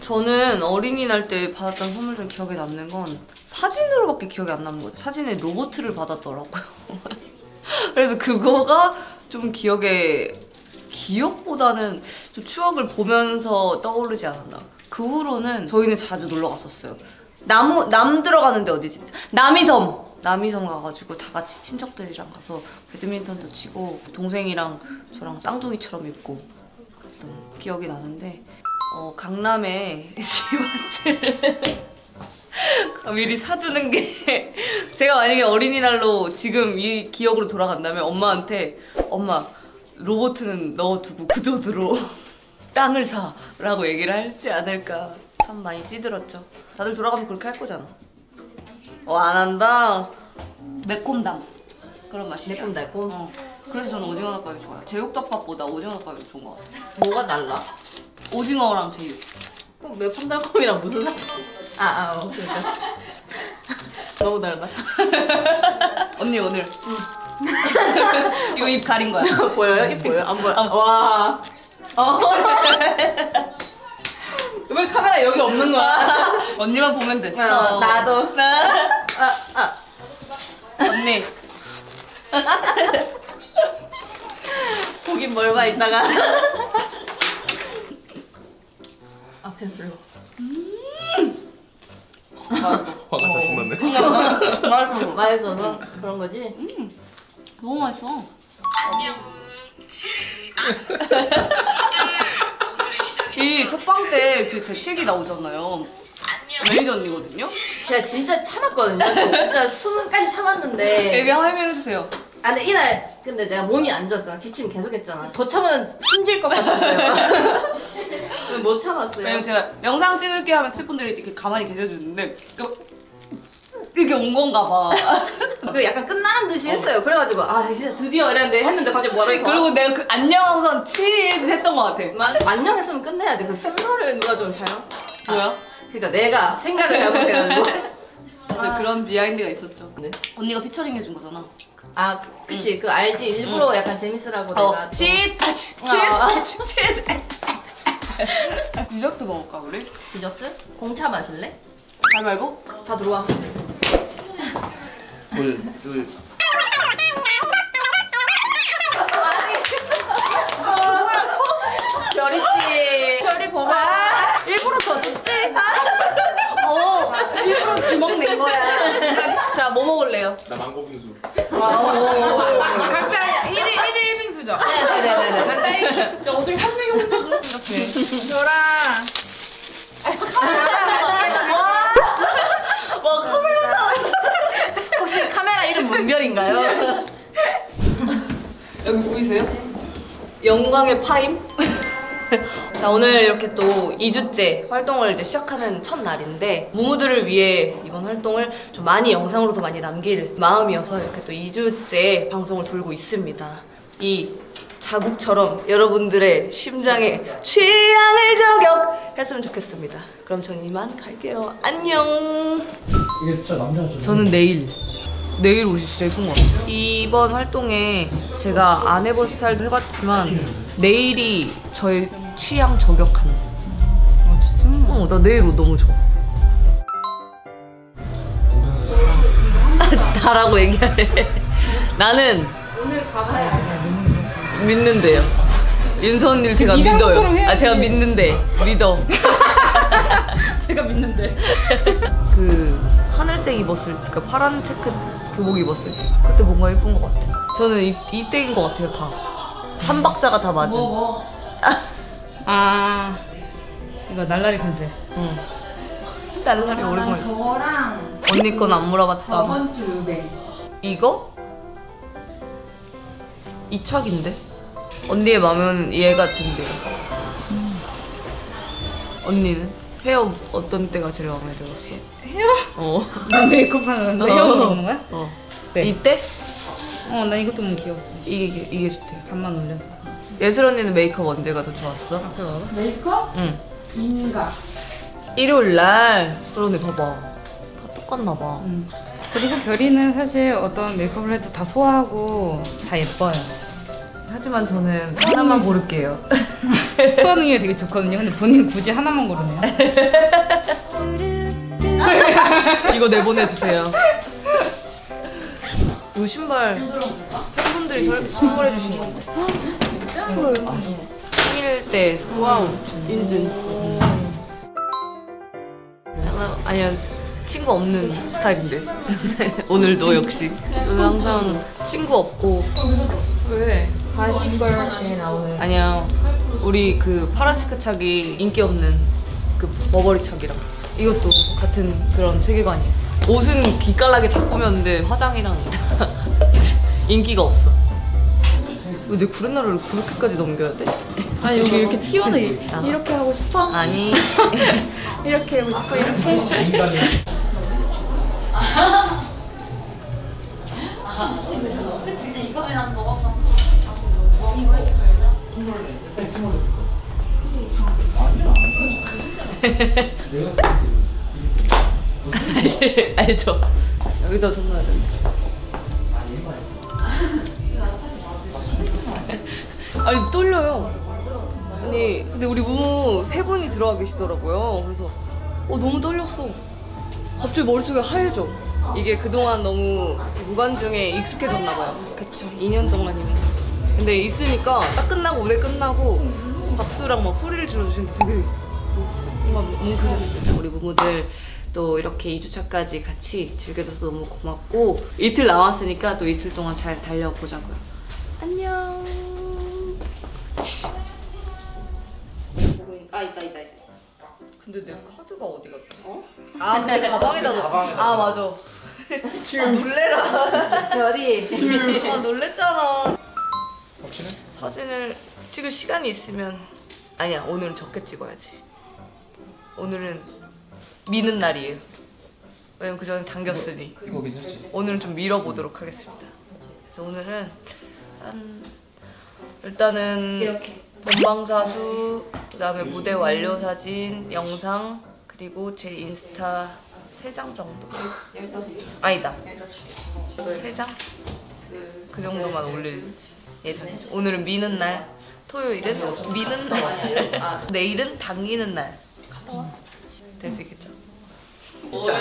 저는 어린이날 때 받았던 선물 중 기억에 남는 건 사진으로밖에 기억이 안 남는 것 같아요. 사진에 로봇을 받았더라고요. 그래서 그거가 좀 기억에 기억보다는 좀 추억을 보면서 떠오르지 않았나. 그 후로는 저희는 자주 놀러 갔었어요. 나무 남 들어가는데 어디지? 남이섬. 남이섬 가가지고 다 같이 친척들이랑 가서 배드민턴도 치고 동생이랑 저랑 쌍둥이처럼 입고 그랬던 기억이 나는데 어, 강남에 집안채를 미리 사두는 게 제가 만약에 어린이날로 지금 이 기억으로 돌아간다면 엄마한테 엄마 로보트는 넣어두고 구조드로 땅을 사라고 얘기를 할지 않을까. 참 많이 찌들었죠. 다들 돌아가면 그렇게 할 거잖아 어 안 한다 매콤당 그런 맛이죠 매콤달콤. 어. 그래서 저는 오징어 덮밥이 좋아요 제육덮밥보다 오징어 덮밥이 좋은 것 같아요 뭐가 달라? 오징어랑 제육 그 매콤달콤이랑 무슨 상관 아, 아, 어, 그러니까. 너무 다르다. 언니 오늘 이거 입 가린 거야. 보여요? 입 보여요? 안 보여? 아, 와. 어. 왜 카메라 여기 없는 거야? 언니만 보면 됐어. 어, 나도. 나. 언니. 보긴 뭘 봐 이따가. 앞에 불러. 화가 자꾸 났네. 맛있어. 맛있어서 그런 거지? 너무 맛있어. 이 첫방 때그 재채기 나오잖아요. 매니저 언니거든요. 제가 진짜 참았거든요. 진짜 숨까지 참았는데. 얘기 하면 해주세요. 아, 근데 이날 근데 내가 몸이 안 좋았잖아. 기침 계속 했잖아. 더 참으면 숨질 것 같았어요. 못 참았어요. 왜냐면 제가 영상 찍을게 하면 스태프분들이 이렇게 가만히 계셔주는데 이게 온 건가 봐. 그 약간 끝나는 듯이 했어요. 그래가지고 아 이제 드디어 이랬는데 했는데 갑자기 뭐라고 그리고 내가 그 안녕하고선 치즈 했던 것 같아. 만, 만령했으면 끝내야지. 그 순서를 누가 좀 잘못. 뭐야? 그러니까 내가 생각을 잘못해가지고. 그래서 그런 비하인드가 있었죠. 네. 언니가 피처링 해준 거잖아. 아, 그치. 그 알지. 일부러 약간 재밌으라고 어, 내가. 또- 치즈, 아, 치- 치즈, 어. 아, 치- 치즈. 디저트 먹을까 우리? 디저트? 공차 마실래? 잘 말고? 다 들어와. 둘, 둘. 주먹 낸 거야. 자, 뭐 먹을래요? 나 망고 빙수. 각자 1일 1일 빙수죠. 네네네네. 난 딸기. 야, 어떻게 한 명이 혼자 이렇게. 저랑 와, 카메라 혹시 카메라 이름 문별인가요? 여기 보이세요? 영광의 파임? 자 오늘 이렇게 또 2주째 활동을 이제 시작하는 첫날인데 무무들을 위해 이번 활동을 좀 많이 영상으로도 많이 남길 마음이어서 이렇게 또 2주째 방송을 돌고 있습니다. 이 자국처럼 여러분들의 심장에 취향을 저격했으면 좋겠습니다. 그럼 전 이만 갈게요. 안녕! 이게 진짜 남자죠. 저는 내일. 내일 옷이 진짜 예쁜 것 같아요. 이번 활동에 제가 안 해본 스타일도 해봤지만 내일이 저의 취향 저격하는 아 진짜? 어나 내일 옷 너무 좋아 다라고 얘기하래 나는 오늘 가봐야 믿는데요 윤서 언니를 제가 믿어요 아 제가 믿는데 믿어 제가 믿는데. 그 하늘색 입었을 그 파란 체크 교복 입었을 때 그때 뭔가 예쁜 것 같아. 저는 이, 이때인 것 같아요 다. 삼박자가 다 맞은. 뭐? 아 이거 날라리 컨셉. 응. 날라리 오랜만에. 저랑 언니 건 안 물어봤다. 저번 주 네. 이거? 이 착인데? 언니의 마음은 얘 같은데. 언니는 헤어 어떤 때가 제일 마음에 들었어? 헤어? 어. 나 메이크업 하는데 헤어 물어보는 거야? 어. 네. 이때? 어나 이것도 너무 귀여웠어. 이게 이게 좋대요. 반만 올려서. 예슬 언니는 메이크업 언제가 더 좋았어? 앞에 봐봐. 메이크업? 응. 인가. 일요일 날. 그러네 봐봐. 다 똑같나 봐. 응. 그리고 결이는 사실 어떤 메이크업을 해도 다 소화하고 다 예뻐요. 하지만 저는 하나만 고를게요. 소화 능력이 되게 좋거든요. 근데 본인 굳이 하나만 고르네요. 이거 내보내주세요. 이 신발 팬분들이 저 선물해 주신 건데. 생일 때 와우 인증. 아, 아니야 친구 없는 스타일인데 오늘도 역시 저는 항상 친구 없고 왜? 바시벌에 나오는. 아니야. 우리 그 파란 체크착이 인기 없는 그 버버리 착이랑 이것도 같은 그런 세계관이에요. 옷은 기깔나게 다 꾸몄는데 화장이랑 인기가 없어. 왜 내 구레나루를 그렇게까지 넘겨야 돼? 아니 여기 이렇게 이- 아. 이렇게 하고 싶어? 아니 이렇게 하고 싶어 이렇게? 알지? 알죠? 여기다 손 넣어야 된다 아니 떨려요. 아니 근데 우리 무무 세 분이 들어와 계시더라고요. 그래서 어 너무 떨렸어. 갑자기 머릿속이 하얘져. 이게 그동안 너무 무관중에 익숙해졌나 봐요. 그쵸. 2년 동안이면. 근데 있으니까 딱 끝나고 무대 끝나고 박수랑 막 소리를 질러주시는데 되게 뭔가 뭉클했어요. 우리 무무들 또 이렇게 2주차까지 같이 즐겨줘서 너무 고맙고 이틀 남았으니까 또 이틀 동안 잘 달려보자고요. 안녕 아 있다 있다 있다. 근데 내 카드가 어디 갔지? 어? 아 근데 가방에다 넣... 아 맞아. 그 놀래라. 별이. 아 놀랬잖아. 사진을 찍을 시간이 있으면 아니야 오늘은 적게 찍어야지. 오늘은 미는 날이에요. 왜냐면 그 전에 당겼으니. 이거 괜찮지? 오늘은 좀 밀어보도록 하겠습니다. 그래서 오늘은 한 일단은 이렇게. 본방사수 그다음에 무대 완료 사진 영상 그리고 제 인스타 세 장 정도. 아니다. 세 장? 그 정도만 올릴 예정이죠. 오늘은 미는 날. 토요일은 미는 날. 내일은 당기는 날. 될수 있겠죠? 뭐야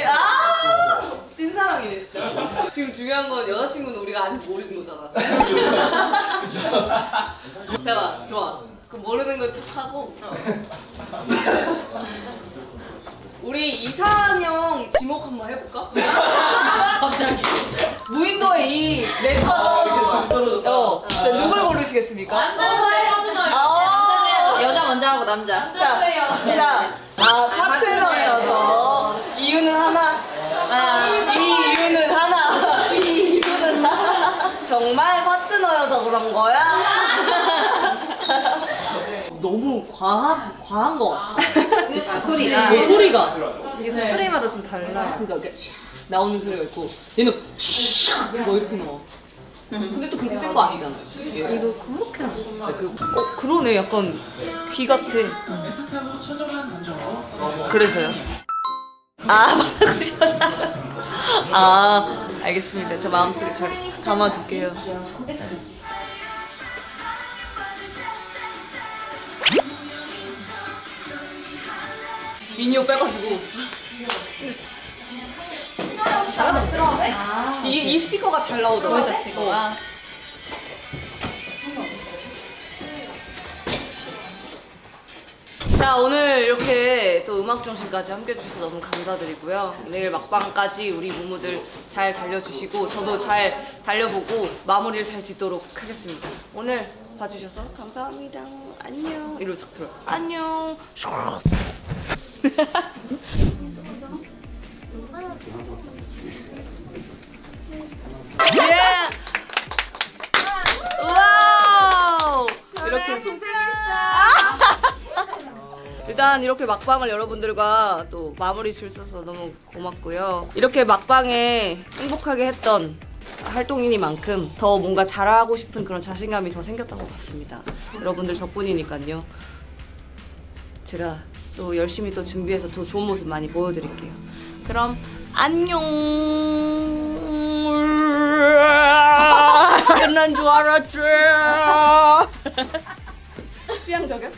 야 찐사랑이네 진짜 지금 중요한 건 여자친구는 우리가 아닌지 모르는 거잖아. 잠깐 좋아. 그럼 모르는 건 척하고? 우리 이상형 지목 한번 해볼까? 갑자기. 무인도에 이 랜턴 어, 자, 누굴 고르시겠습니까? 아, 여자 먼저 하고 남자. 자, 자, 아, 파트너여 그런 거야? 너무 과한 과한 거 같아. 소리가 그 소리가. 이게 스프레이마다 좀 달라 그러니까 이렇게 샥 나오는 소리가 있고 얘는 샥뭐 이렇게 나와. 근데 또 그렇게 센 거 아니잖아. 이거 그렇게 나왔어 그, 어 그러네 약간 귀 같아. 그래서요? 아 말하고 싶었다. 아 알겠습니다. 저 마음속에 잘 담아둘게요. 미니어 빼가지고. 이게 이 스피커가 잘 나오더라고. 어. 자 오늘 이렇게 또 음악 중심까지 함께 해주셔서 너무 감사드리고요. 내일 막방까지 우리 무무들 잘 달려주시고 저도 잘 달려보고 마무리를 잘 짓도록 하겠습니다. 오늘 봐주셔서 감사합니다. 안녕. 이러고 싹 들어요. 안녕 일단 이렇게 막방을 여러분들과 또 마무리 줄 서서 너무 고맙고요. 이렇게 막방에 행복하게 했던 활동이니만큼 더 뭔가 잘하고 싶은 그런 자신감이 더 생겼던 것 같습니다. 여러분들 덕분이니까요. 제가 또 열심히 또 준비해서 더 좋은 모습 많이 보여드릴게요. 그럼 안녕. 끝난 줄 알았지. 취향 저격?